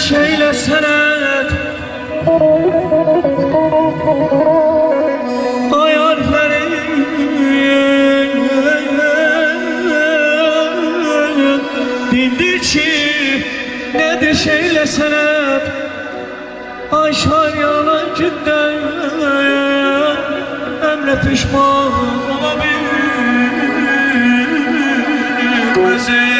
ateş eylesene Nedir şeyle sebep Aşar yalan cidden Emre pişman olabilir. Özeyir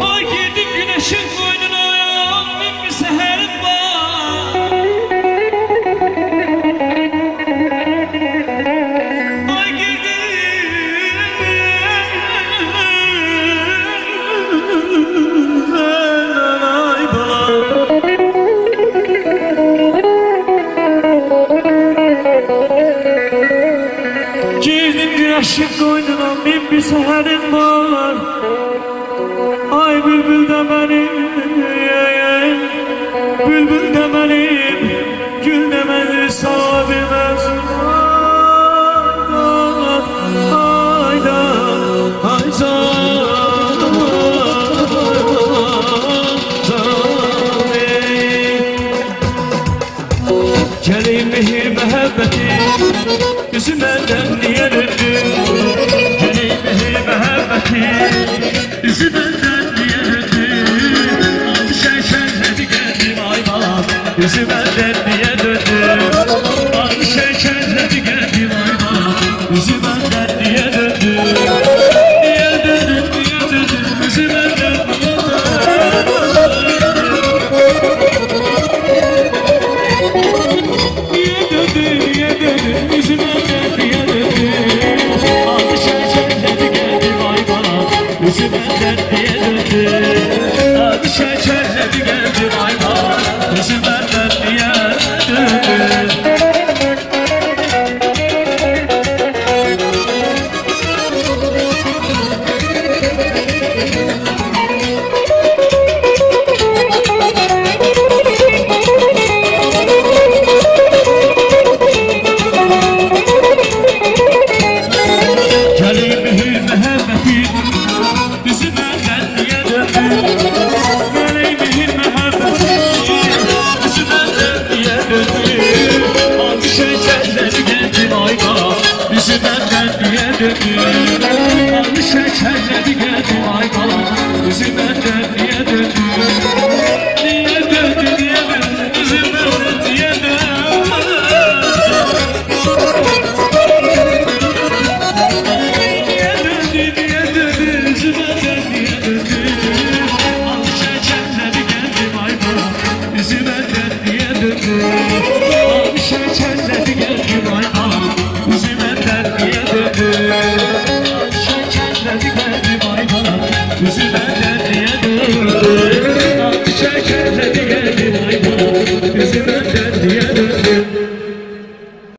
Ay girdi güneşin koynuna Yandım bir seherim var. Ay girdi Ay bana Girdim güneşin koynuna Bin bir seherim var. will build a money. gözü benden bir şekerler geldi bayda Bizi benden niye dövdü Kanlı şekerler geldi bayda Bizi benden niye dövdü Niye dövdü niye dövdü Bizi dövdü niye